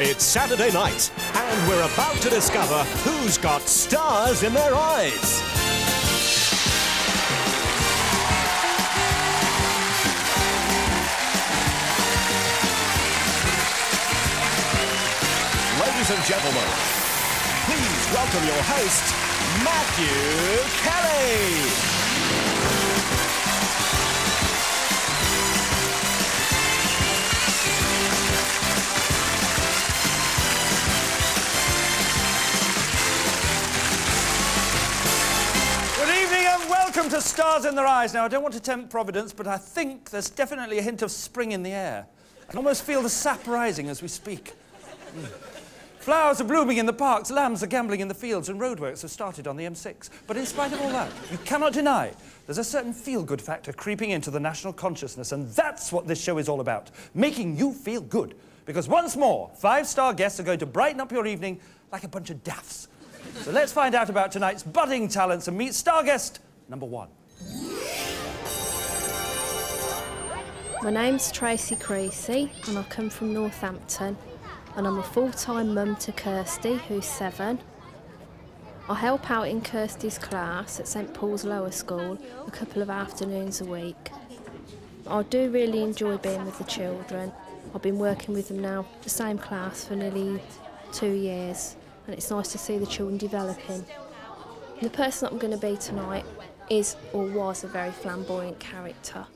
It's Saturday night, and we're about to discover who's got stars in their eyes. Ladies and gentlemen, please welcome your host, Matthew Kelly. Welcome to Stars in Their Eyes. Now, I don't want to tempt Providence, but I think there's definitely a hint of spring in the air. I can almost feel the sap rising as we speak. Mm. Flowers are blooming in the parks, lambs are gambling in the fields, and roadworks have started on the M6. But in spite of all that, you cannot deny there's a certain feel-good factor creeping into the national consciousness, and that's what this show is all about, making you feel good. Because once more, five-star guests are going to brighten up your evening like a bunch of daffs. So let's find out about tonight's budding talents and meet star guest number one. My name's Tracey Creasey and I come from Northampton and I'm a full-time mum to Kirsty who's seven. I help out in Kirsty's class at St Paul's Lower School a couple of afternoons a week. I do really enjoy being with the children. I've been working with them now, the same class for nearly two years and it's nice to see the children developing. The person that I'm going to be tonight is or was a very flamboyant character.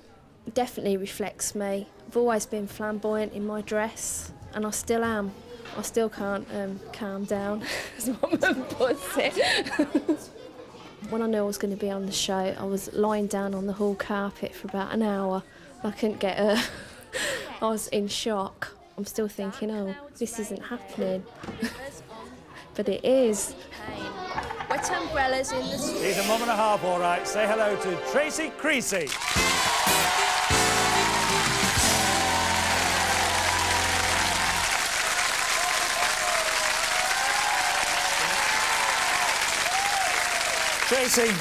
It definitely reflects me. I've always been flamboyant in my dress, and I still am. I still can't um, calm down, as my mum puts it. when I knew I was going to be on the show, I was lying down on the hall carpet for about an hour. I couldn't get her. I was in shock. I'm still thinking, oh, this isn't happening. but it is. Wet umbrellas in the street. He's a mum and a half, all right. Say hello to Tracey Creasey. Tracey,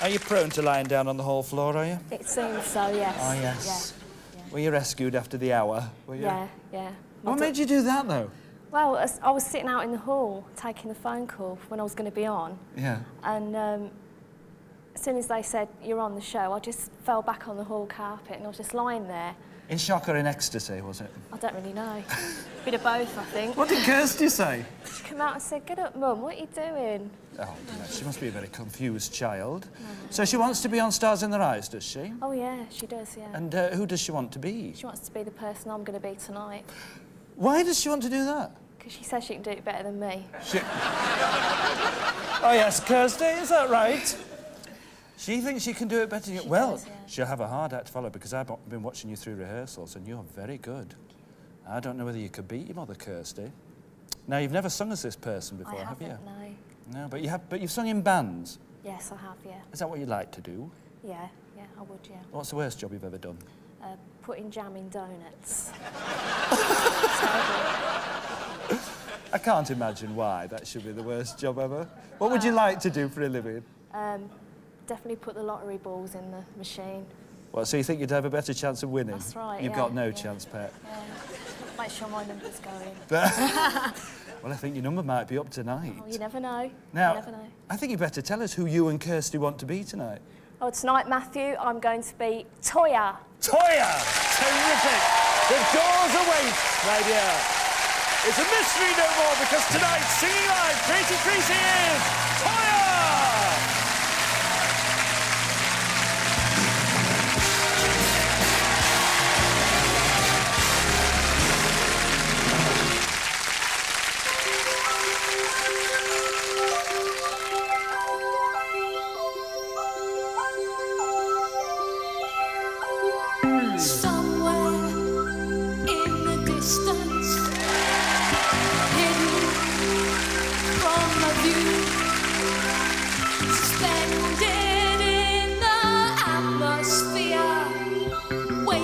are you prone to lying down on the hall floor, are you? It seems so, yes. Oh, yes. Yeah, Were you rescued after the hour? Were you? yeah, yeah. What made you do that, though? Well, I was sitting out in the hall taking the phone call when I was going to be on, Yeah. and um, as soon as they said you're on the show, I just fell back on the hall carpet and I was just lying there. In shock or in ecstasy, was it? I don't really know. Bit of both, I think. What did Kirsty say? She came out and said, "Get up, Mum. What are you doing?" Oh, no, she must be a very confused child. So she wants to be on Stars in Their Eyes, does she? Oh yeah, she does. Yeah. And uh, who does she want to be? She wants to be the person I'm going to be tonight Why does she want to do that? Because she says she can do it better than me. She... oh, yes, Kirsty, is that right? She thinks she can do it better than you. She well, does, yeah. she'll have a hard act to follow because I've been watching you through rehearsals and you're very good. I don't know whether you could beat your mother, Kirsty. Now, you've never sung as this person before, have you? No. No, but you have. But you've sung in bands. Yes, I have. Yeah. Is that what you like to do? Yeah. Yeah. I would. Yeah. What's the worst job you've ever done? Uh, putting jam in donuts. I can't imagine why that should be the worst job ever. What would you like to do for a living? Um, definitely put the lottery balls in the machine. Well, so you think you'd have a better chance of winning? That's right, You've yeah, got no yeah. chance, pet. Yeah. Make sure my number's going. Well, I think your number might be up tonight. Oh, you never know. Now, you never know. I think you'd better tell us who you and Kirsty want to be tonight. Oh, tonight, Matthew, I'm going to be Toyah. Toyah! Terrific! The doors await, my dear. It's a mystery no more because tonight, singing live, Tracey Creasey is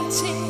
waiting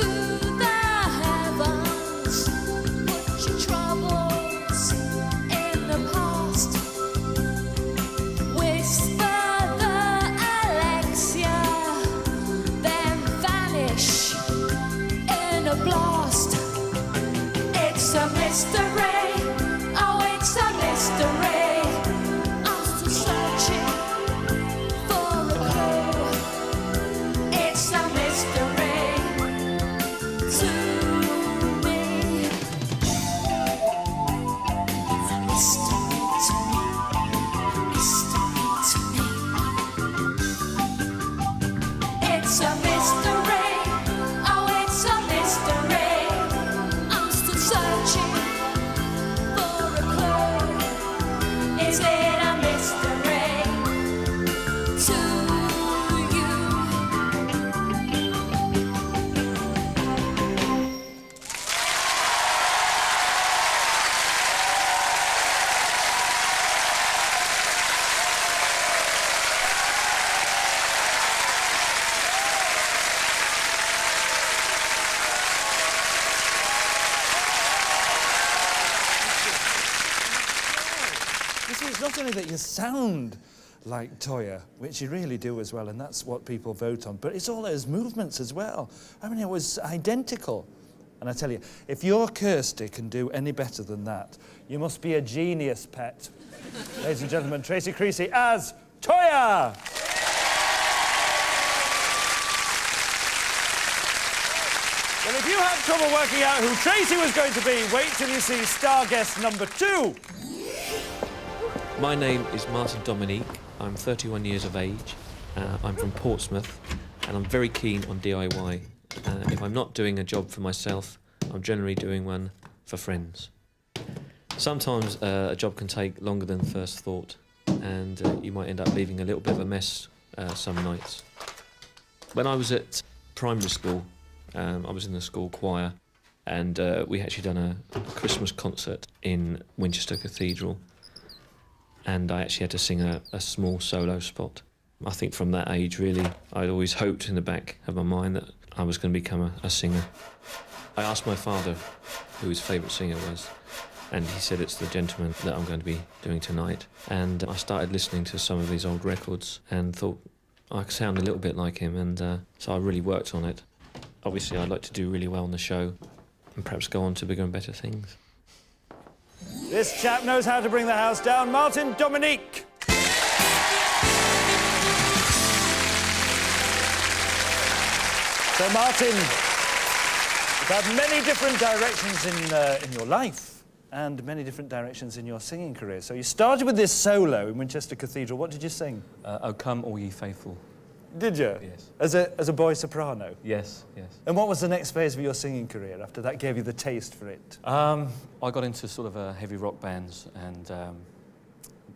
to that you sound like Toyah, which you really do as well, and that's what people vote on, but it's all those movements as well. I mean, it was identical. And I tell you, if your Kirsty can do any better than that, you must be a genius, pet. Ladies and gentlemen, Tracey Creasey as Toyah! Well, if you had trouble working out who Tracey was going to be, wait till you see star guest number two. My name is Martin Dominique. I'm 31 years of age. Uh, I'm from Portsmouth and I'm very keen on DIY. Uh, if I'm not doing a job for myself, I'm generally doing one for friends. Sometimes uh, a job can take longer than first thought and uh, you might end up leaving a little bit of a mess uh, some nights. When I was at primary school, um, I was in the school choir and uh, we actually done a, a Christmas concert in Winchester Cathedral and I actually had to sing a, a small solo spot. I think from that age, really, I'd always hoped in the back of my mind that I was going to become a, a singer. I asked my father who his favourite singer was, and he said it's the gentleman that I'm going to be doing tonight. And I started listening to some of these old records and thought I sound a little bit like him, and uh, so I really worked on it. Obviously, I'd like to do really well on the show and perhaps go on to bigger and better things. This chap knows how to bring the house down. Martin Dominique. So, Martin, you've had many different directions in, uh, in your life and many different directions in your singing career. So, you started with this solo in Winchester Cathedral. What did you sing? Uh, oh, come, all ye faithful. Did you? Yes. As a, as a boy soprano? Yes, yes. And what was the next phase of your singing career after that gave you the taste for it? Um, I got into sort of uh, heavy rock bands and um,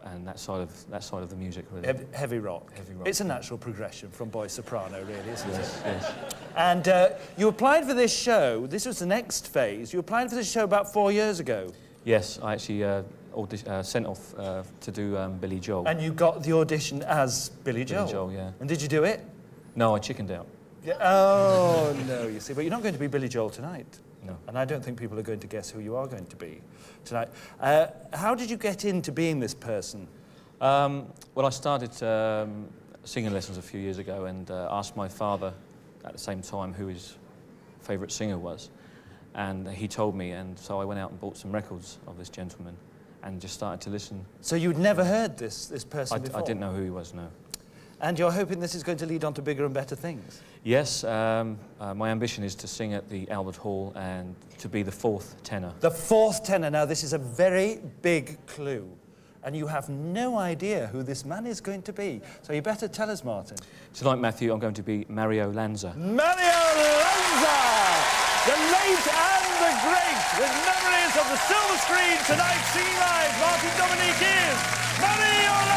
and that side of that side of the music really. Heavy, heavy rock. Heavy rock, It's a natural progression from boy soprano, really, isn't it? Yes, yes. And uh, you applied for this show. This was the next phase. You applied for this show about four years ago, Yes, I actually uh, uh, sent off uh, to do um, Billy Joel. and you got the audition as Billy Joel. Billy Joel, yeah. And did you do it? no, I chickened out. Yeah. Oh no, you see, but you're not going to be Billy Joel tonight. No. And I don't think people are going to guess who you are going to be tonight. Uh, how did you get into being this person? Um, well, I started um, singing lessons a few years ago and uh, asked my father at the same time who his favourite singer was. And he told me, and so I went out and bought some records of this gentleman and just started to listen. So you'd never heard this this person I, before? I didn't know who he was, no. And you're hoping this is going to lead on to bigger and better things. Yes, um, uh, my ambition is to sing at the Albert Hall and to be the fourth tenor. The fourth tenor. Now, this is a very big clue. And you have no idea who this man is going to be. So you better tell us, Martin. Tonight, Matthew, I'm going to be Mario Lanza. Mario Lanza! The late and the great, with of the silver screen tonight, singing live, Martin Dominique is Mario Lanza!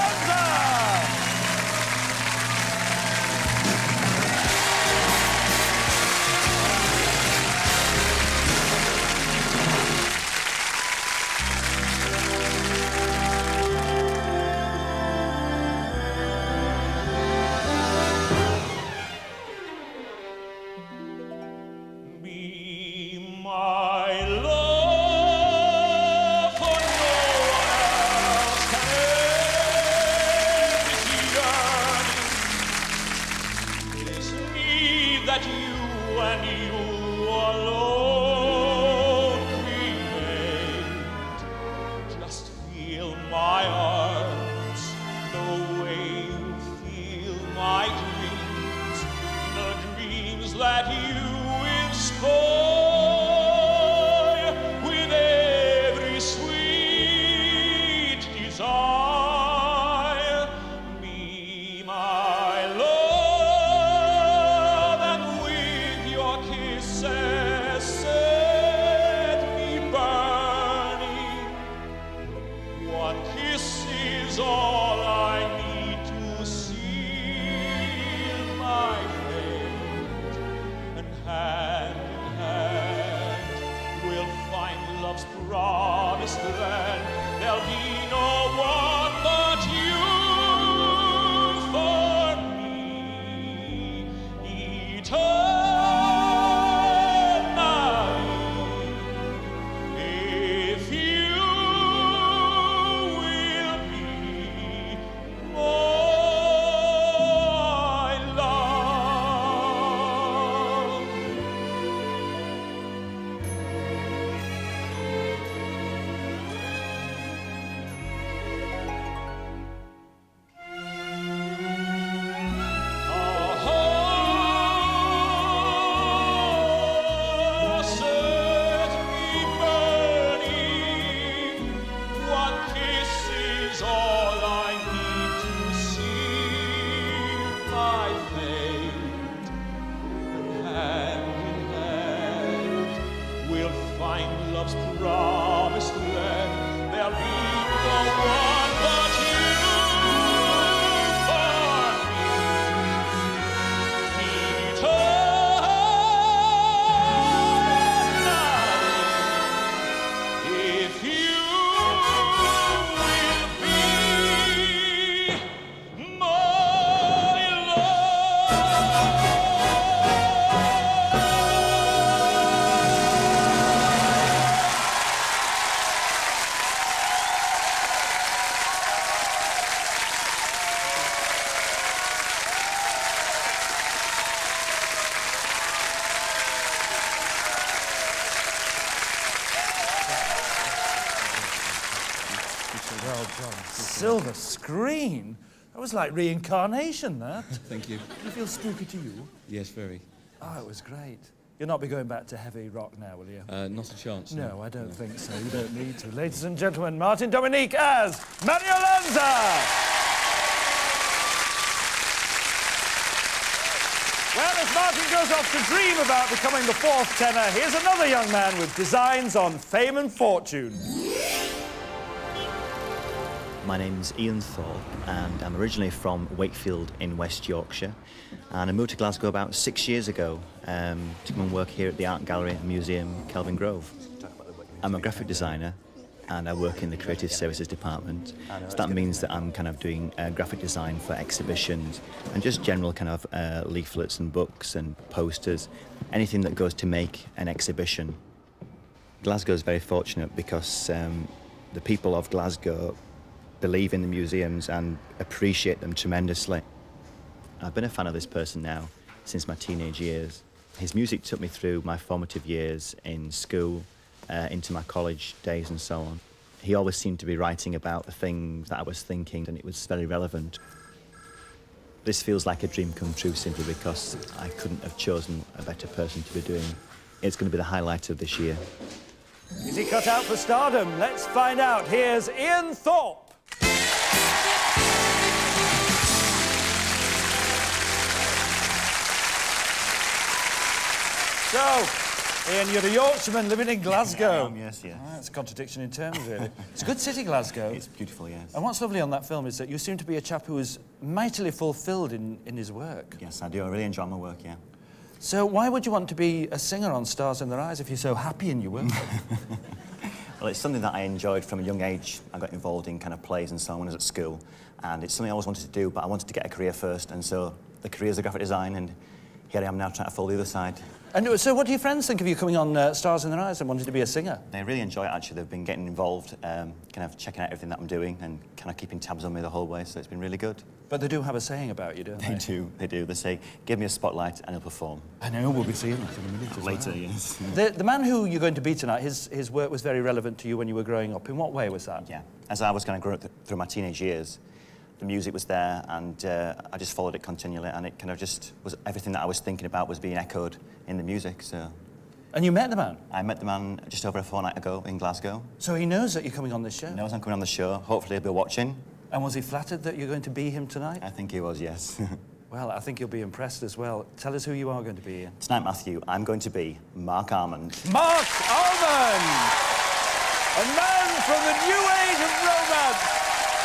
Find love's promised land. There'll be no one like reincarnation, that. Thank you. Did you feel spooky to you? Yes, very. Oh, it was great. You'll not be going back to heavy rock now, will you? Uh, not a chance. No, I don't think so. You don't need to. Ladies and gentlemen, Martin Dominique as Mario Lanza! Well, as Martin goes off to dream about becoming the fourth tenor, here's another young man with designs on fame and fortune. My name's Ian Thorpe, and I'm originally from Wakefield in West Yorkshire. And I moved to Glasgow about six years ago um, to come and work here at the Art Gallery and Museum Kelvingrove. I'm a graphic designer, and I work in the Creative Services Department. So that means that I'm kind of doing uh, graphic design for exhibitions and just general kind of uh, leaflets and books and posters, anything that goes to make an exhibition. Glasgow is very fortunate because um, the people of Glasgow believe in the museums and appreciate them tremendously. I've been a fan of this person now since my teenage years. His music took me through my formative years in school, uh, into my college days, and so on. He always seemed to be writing about the things that I was thinking, and it was very relevant. this feels like a dream come true simply because I couldn't have chosen a better person to be doing. It's going to be the highlight of this year. Is he cut out for stardom? Let's find out. Here's Ian Thorpe. So, Ian, you're a Yorkshireman living in Glasgow. yes, yes. Ah, That's a contradiction in terms, really. it's a good city, Glasgow. It's beautiful, yes. And what's lovely on that film is that you seem to be a chap who is mightily fulfilled in, in his work. Yes, I do. I really enjoy my work, yeah. So why would you want to be a singer on Stars in Their Eyes if you're so happy in your work? Well, it's something that I enjoyed from a young age. I got involved in kind of plays and so on when I was at school. And it's something I always wanted to do, but I wanted to get a career first. And so the career is a graphic design, and here I am now trying to follow the other side. And so what do your friends think of you coming on uh, Stars in Their Eyes and wanting to be a singer? They really enjoy it, actually. They've been getting involved, um, kind of checking out everything that I'm doing and kind of keeping tabs on me the whole way, so it's been really good. But they do have a saying about you, don't they? They do, they do. They say, give me a spotlight and I'll perform. I know, we'll be seeing that in a minute Later, well. yes. The, the man who you're going to be tonight, his, his work was very relevant to you when you were growing up. In what way was that? Yeah. As I was kind of growing up th- through my teenage years, the music was there and uh, I just followed it continually and it kind of just was everything that I was thinking about was being echoed in the music. So And you met the man? I met the man just over a fortnight ago in Glasgow. So he knows that you're coming on this show? He knows I'm coming on the show. Hopefully he'll be watching. And was he flattered that you're going to be him tonight? I think he was, yes. Well, I think you'll be impressed as well. Tell us who you are going to be, Ian. Tonight, Matthew, I'm going to be Marc Almond. Marc Almond! A man from the new age of romance.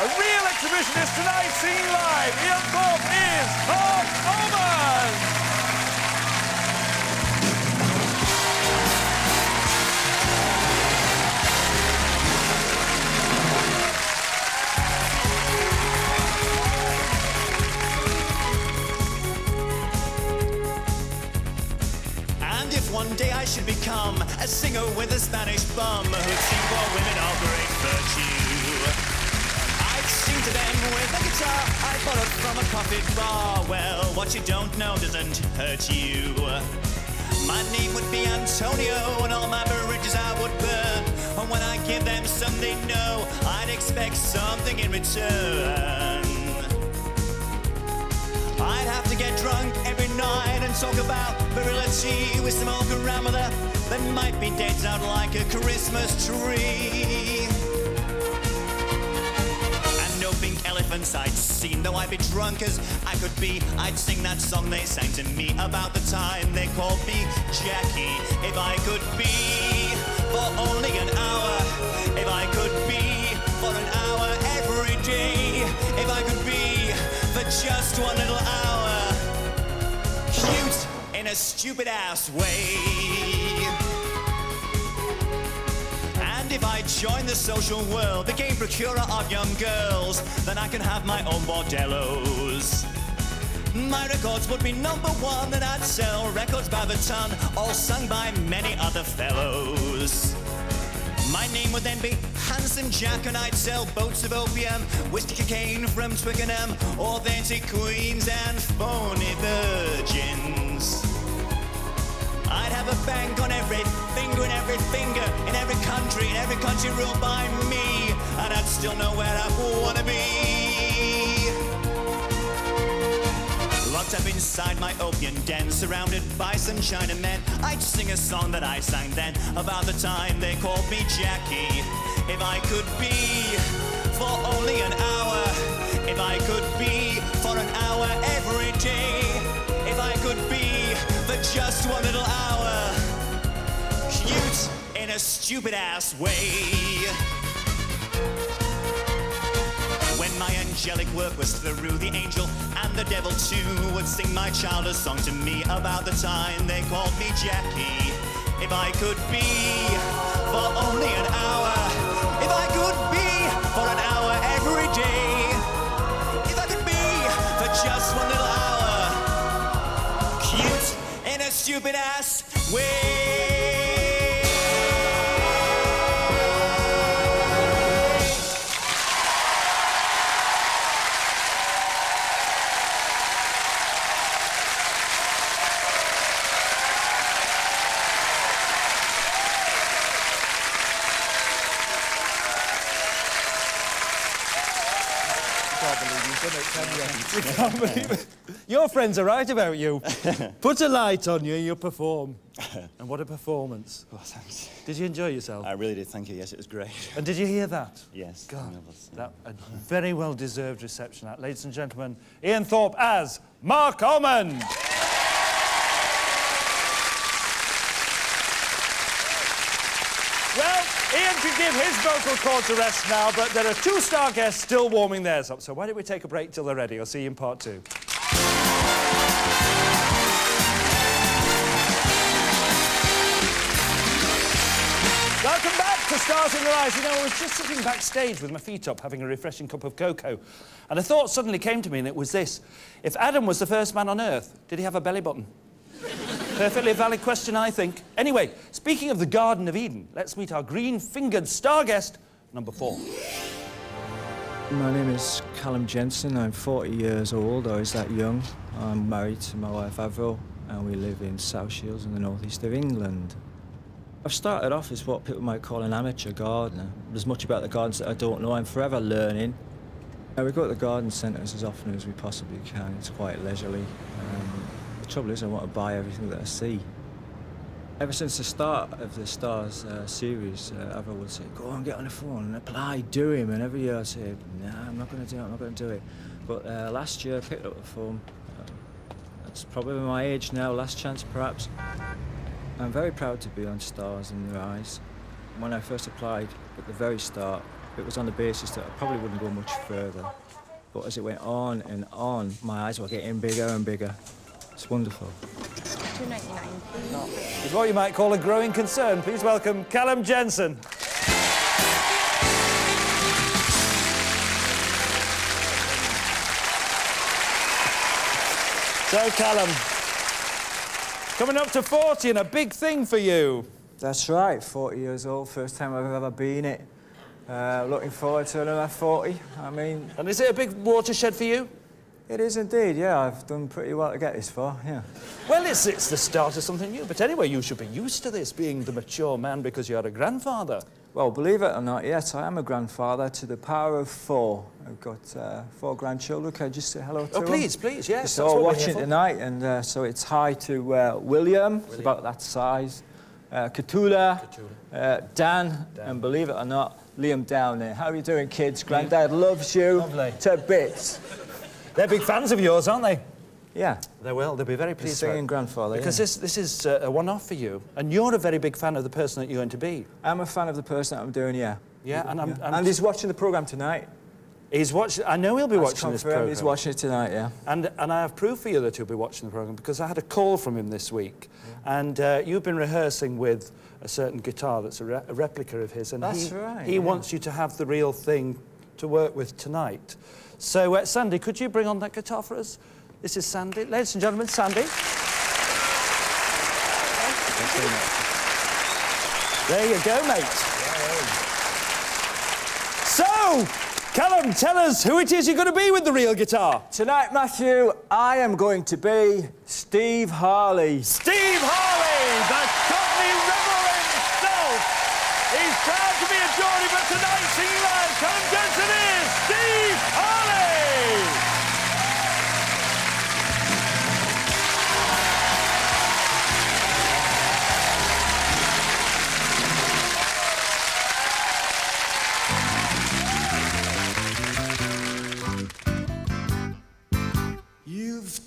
A real exhibitionist tonight, seen live. Ian Thorpe is! And if one day I should become a singer with a Spanish bum who'd sing for women of great virtue, with a guitar I borrowed from a coffee bar. Well, what you don't know doesn't hurt you. My name would be Antonio, and all my bridges I would burn. And when I give them something new, I'd expect something in return. I'd have to get drunk every night and talk about virility with some old grandmother that might be decked out like a Christmas tree. Pink elephants I'd seen, though I'd be drunk as I could be. I'd sing that song they sang to me about the time they called me Jacky. If I could be for only an hour, if I could be for an hour every day, if I could be for just one little hour, cute in a stupid ass way. If I join the social world, became procurer of young girls, then I can have my own bordellos. My records would be number one, and I'd sell records by the ton, all sung by many other fellows. My name would then be Handsome Jack, and I'd sell boats of opium, whiskey cocaine from Twickenham, authentic queens and phony virgins. A bank on every finger and every finger in every country, in every country ruled by me, and I'd still know where I wanna be. Locked up inside my opium den, surrounded by some Chinamen, I'd sing a song that I sang then about the time they called me Jacky. If I could be for only an hour, if I could be for an hour every day, if I could be for just one little hour, in a stupid ass way. When my angelic work was through, the angel and the devil too would sing my childish song to me about the time they called me Jacky. If I could be for only an hour, if I could be for an hour every day, if I could be for just one little hour, cute in a stupid ass way. Can't believe you've done it, can you? Believe it. Your friends are right about you. Put a light on you, and you perform. And what a performance. Well, thanks. Did you enjoy yourself? I really did. Thank you. Yes, it was great. And did you hear that? Yes. God, marvellous. that a very well deserved reception. That, ladies and gentlemen, Ian Thorpe as Marc Almond. Well, Ian can give his vocal cords a rest now, but there are two star guests still warming theirs up. So why don't we take a break till they're ready? I'll see you in part two. Welcome back to Stars in Their Eyes. You know, I was just sitting backstage with my feet up having a refreshing cup of cocoa, and a thought suddenly came to me, and it was this. If Adam was the first man on Earth, did he have a belly button? Perfectly valid question, I think. Anyway, speaking of the Garden of Eden, let's meet our green-fingered star guest, number four. My name is Calum Jensen. I'm 40 years old, or is that young? I'm married to my wife Avril, and we live in South Shields in the northeast of England. I've started off as what people might call an amateur gardener. There's much about the gardens that I don't know. I'm forever learning. Uh, we go to the garden centres as often as we possibly can. It's quite leisurely. Um, trouble is I want to buy everything that I see. Ever since the start of the Stars uh, series, uh, Avril would say, go on, get on the phone and apply, do him. And every year I'd say, nah, I'm not going to do it, I'm not going to do it. But uh, last year I picked up the phone. That's probably my age now, last chance perhaps. I'm very proud to be on Stars in Their Eyes. When I first applied at the very start, it was on the basis that I probably wouldn't go much further. But as it went on and on, my eyes were getting bigger and bigger. It's wonderful. It's what you might call a growing concern. Please welcome Calum Jensen. So, Calum, coming up to 40 and a big thing for you. That's right, 40 years old, first time I've ever been it. Uh, looking forward to another 40. I mean, And is it a big watershed for you? It is indeed, yeah, I've done pretty well to get this far, yeah. Well, it's, it's the start of something new. But anyway, you should be used to this, being the mature man because you're a grandfather. Well, believe it or not, yes, I am a grandfather to the power of four. I've got uh, four grandchildren. Can I just say hello to Oh, them? please, please, yes. That's all watching tonight, and uh, so it's hi to uh, William, it's about that size, uh, Katula, Uh, Dan, and believe it or not, Liam down there. How are you doing, kids? Granddad loves you Lovely. to bits. They're big fans of yours, aren't they? Yeah, They will. They'll be very the pleased. singing about it. grandfather. Because yeah. this, this is uh, a one-off for you. And you're a very big fan of the person that you're going to be. I'm a fan of the person that I'm doing, yeah. Yeah, and I'm... Yeah. I'm and he's watching the program tonight. he's watching... I know he'll be That's watching this programme. He's watching it tonight, yeah. And, and I have proof for you that he'll be watching the programme because I had a call from him this week. And uh, you've been rehearsing with a certain guitar that's a, re- a replica of his. And That's he, right, he yeah. wants you to have the real thing to work with tonight. So, uh, Sandy, could you bring on that guitar for us? This is Sandy. Ladies and gentlemen, Sandy. There you go, mate. So, Calum, tell us who it is you're going to be with the real guitar. Tonight, Matthew, I am going to be Steve Harley. Steve Harley,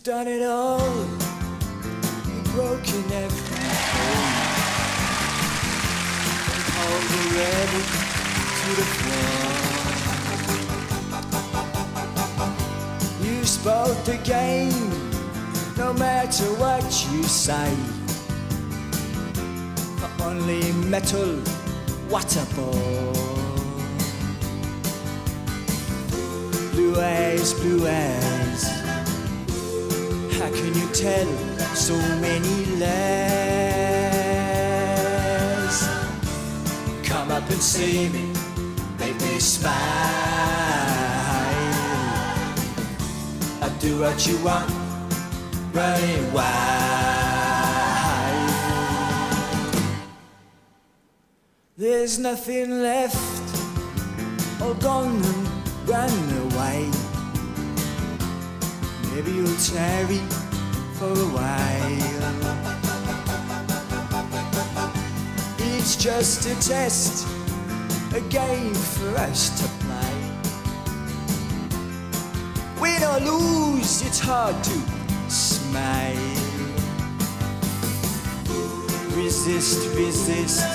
done it all. You've broken every home. And hauled the rebel to the floor. You spoke the game, no matter what you say. For only metal, what a bore. Blue eyes, blue eyes. How can you tell so many lies? Come up and see me, make me smile. I do what you want, running wild. There's nothing left, all gone and run away. Maybe you'll tarry for a while. It's just a test, a game for us to play. Win or lose, it's hard to smile. Resist, resist.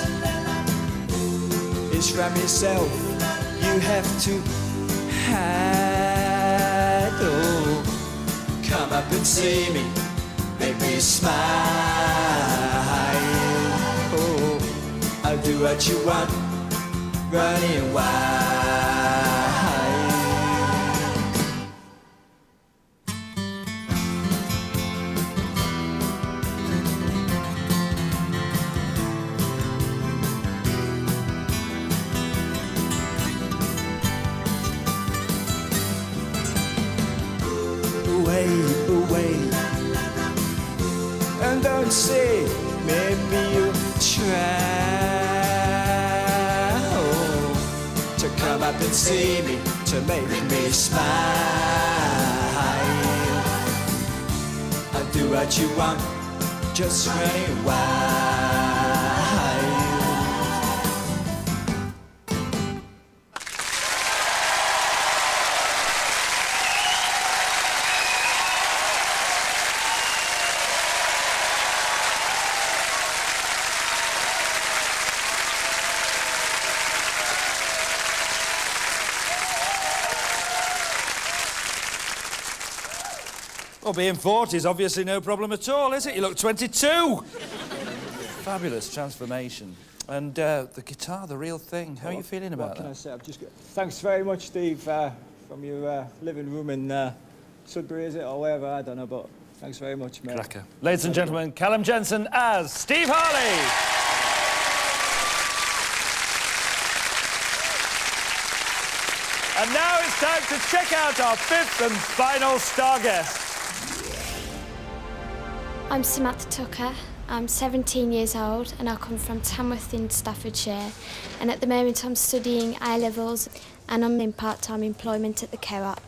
It's from yourself you have to hide. And see me, make me smile. Oh, I'll do what you want, running wild. See me, to make me smile. I'll do what you want, just wild. Well, being 40 is obviously no problem at all, is it? You look 22. Fabulous transformation. And uh, the guitar, the real thing. How are you feeling about what can I say? I've just got, thanks very much, Steve, uh, from your uh, living room in uh, Sudbury, is it, or wherever, I don't know, but thanks very much, mate. Cracker. Ladies and gentlemen, Calum Jensen as Steve Harley. And now it's time to check out our fifth and final star guest. I'm Samantha Tucker. I'm 17 years old and I come from Tamworth in Staffordshire. And at the moment I'm studying A levels and I'm in part time employment at the co op.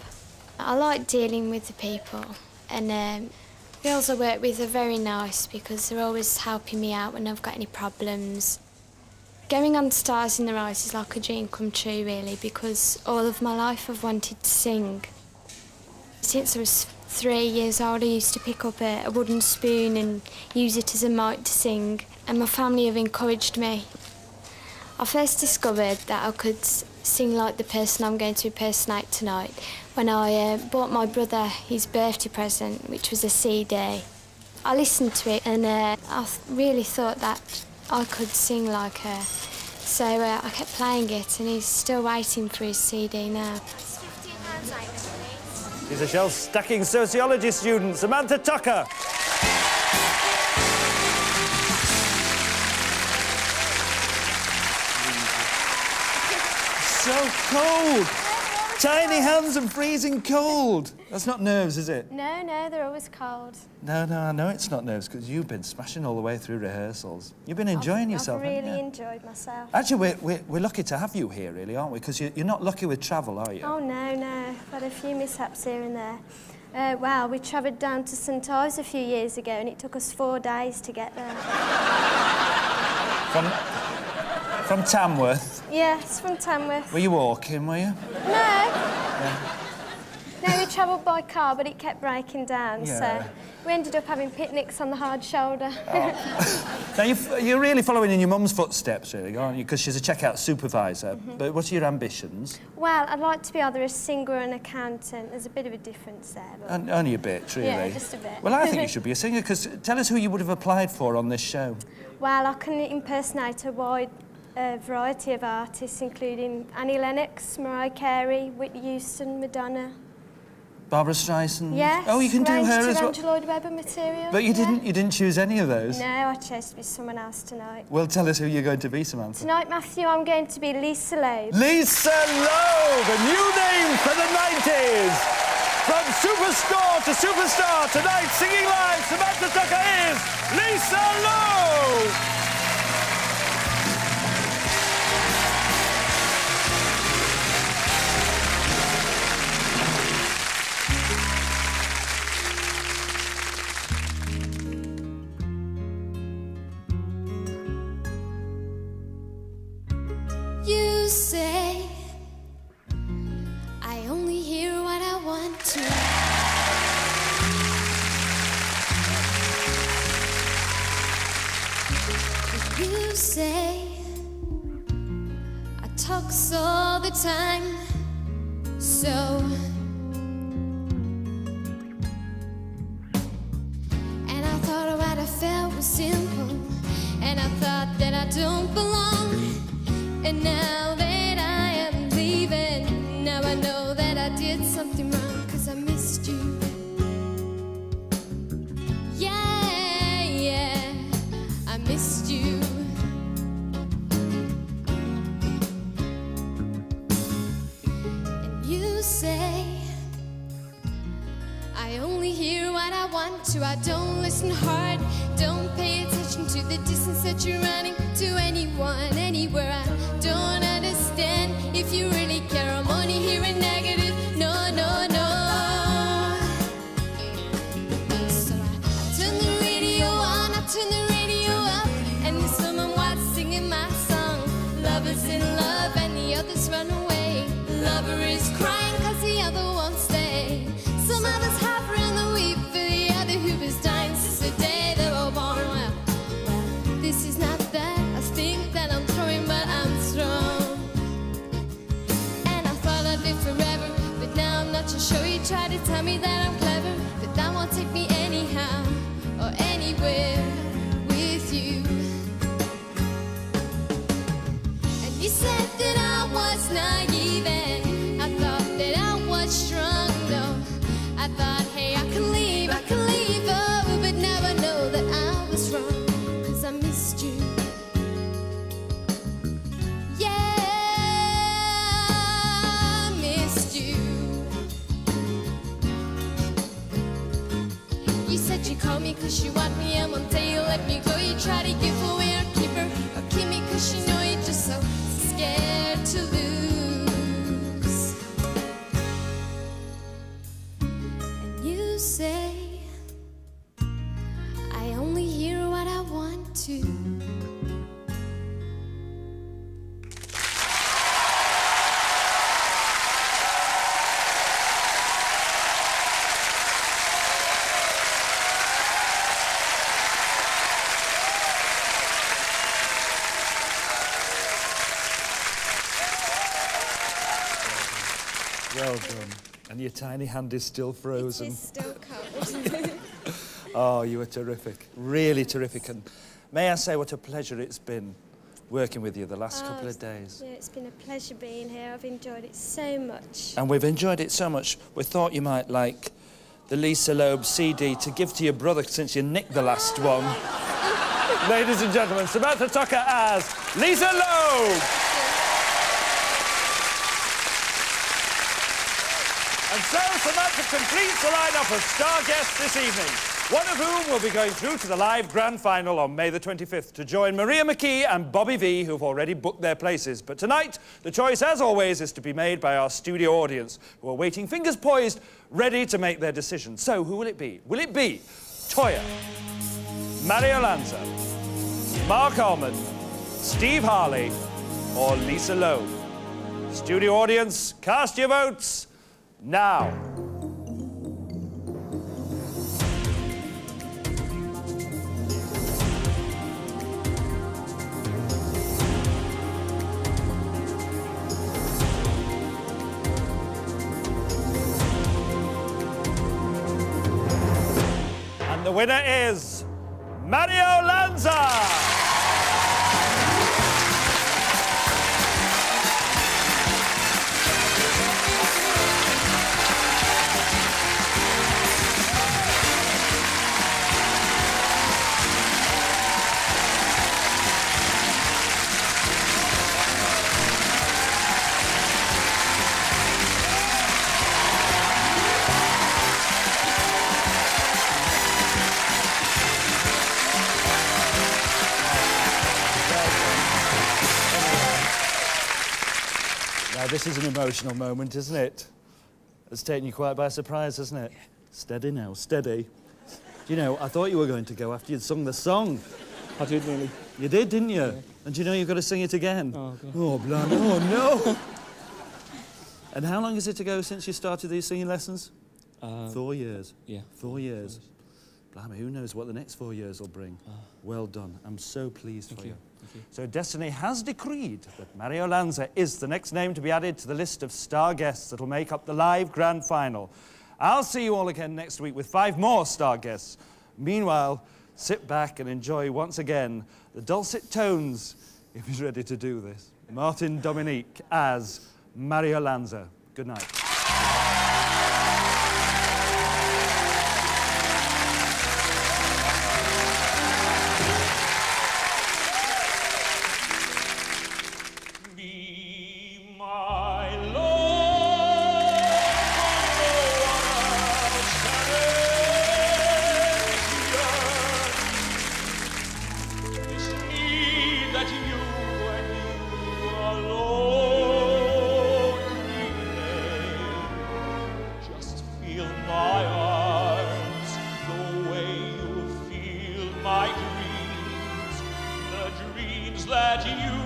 I like dealing with the people and um, the girls I work with are very nice because they're always helping me out when I've got any problems. Going on Stars in Their Eyes is like a dream come true, really, because all of my life I've wanted to sing. Since I was three years old, I used to pick up a, a wooden spoon and use it as a mic to sing, and my family have encouraged me. I first discovered that I could sing like the person I'm going to impersonate tonight when I uh, bought my brother his birthday present, which was a CD. I listened to it and uh, I really thought that I could sing like her. So uh, I kept playing it, and he's still waiting for his CD now. She's a shelf-stacking sociology student, Samantha Tucker. So cold. Tiny hands and freezing cold. That's not nerves, is it? No, no, they're always cold. No, no, I know it's not nerves because you've been smashing all the way through rehearsals. You've been enjoying I've, yourself, I've really you? enjoyed myself. Actually, we're, we're, we're lucky to have you here, really, aren't we? Because you're, you're not lucky with travel, are you? Oh, no, no. I've had a few mishaps here and there. Uh, wow, we travelled down to St Ives a few years ago and it took us four days to get there. From, from Tamworth. Yes, from Tamworth. Were you walking, were you? No. No, we travelled by car, but it kept breaking down, Yeah. so we ended up having picnics on the hard shoulder. Now, you're, you're really following in your mum's footsteps, really, aren't you? Because she's a checkout supervisor. Mm-hmm. But what are your ambitions? well, I'd like to be either a singer or an accountant. There's a bit of a difference there. But... On- only a bit, really. Yeah, just a bit. Well, I think you should be a singer, because tell us who you would have applied for on this show. Well, I can impersonate a wide uh, variety of artists, including Annie Lennox, Mariah Carey, Whitney Houston, Madonna. Barbra Streisand? Yes, Oh, you can do her as well. Lloyd Webber material. But you yeah. didn't, you didn't choose any of those? No, I chose to be someone else tonight. Well, tell us who you're going to be, Samantha. Tonight, Matthew, I'm going to be Lisa Loeb. Lisa Loeb, a new name for the 90s. From superstar to superstar, tonight singing live, Samantha Tucker is Lisa Loeb. So tell me that try to give Well done. And your tiny hand is still frozen. It is still cold. Oh, you were terrific. Really terrific. And may I say what a pleasure it's been working with you the last oh, couple of days. Yeah, it's been a pleasure being here. I've enjoyed it so much. And we've enjoyed it so much, we thought you might like the Lisa Loeb CD to give to your brother since you nicked the last one. Ladies and gentlemen, Samantha Tucker as Lisa Loeb. And so Samantha completes the lineup of star guests this evening, one of whom will be going through to the live grand final on May the 25th to join Maria McKee and Bobby Vee, who've already booked their places. But tonight, the choice, as always, is to be made by our studio audience, who are waiting, fingers poised, ready to make their decision. So, who will it be? Will it be Toyah, Mario Lanza, Marc Almond, Steve Harley, or Lisa Loeb? Studio audience, cast your votes now. Winner is Mario Lanza. This is an emotional moment, isn't it? It's taken you quite by surprise, hasn't it? Steady now, steady. You know, I thought you were going to go after you'd sung the song. I did nearly. You did, didn't you? And do you know you've got to sing it again? Oh, God. Oh, blimey. Oh, no. and how long is it ago since you started these singing lessons? Uh, four years. yeah, Four years. Blimey, who knows what the next four years will bring. Uh. well done. I'm so pleased for you. you. So Destiny has decreed that Mario Lanza is the next name to be added to the list of star guests that will make up the live grand final. I'll see you all again next week with five more star guests. Meanwhile, sit back and enjoy once again the dulcet tones, if he's ready to do this. Martin Dominique as Mario Lanza. Good night. That you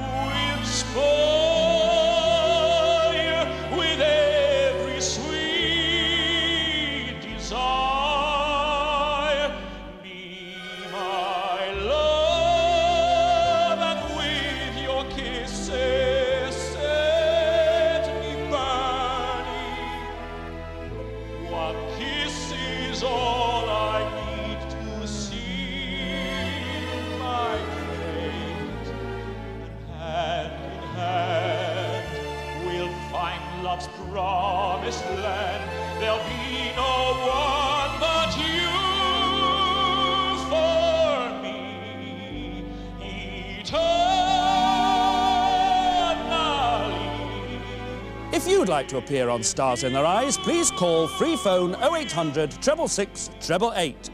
like to appear on Stars in Their Eyes, please call free phone 0800 666 888.